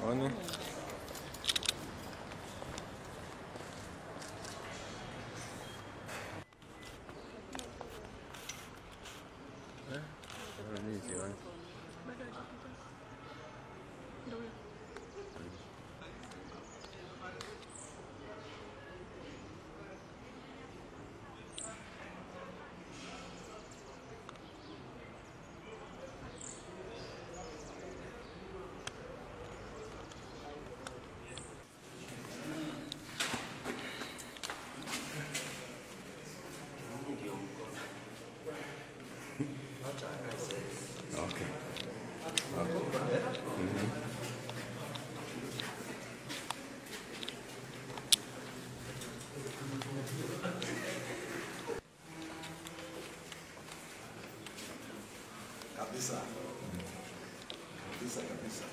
哦呢。哎，这边没几个人。Kabisa. Kabisa kabisa.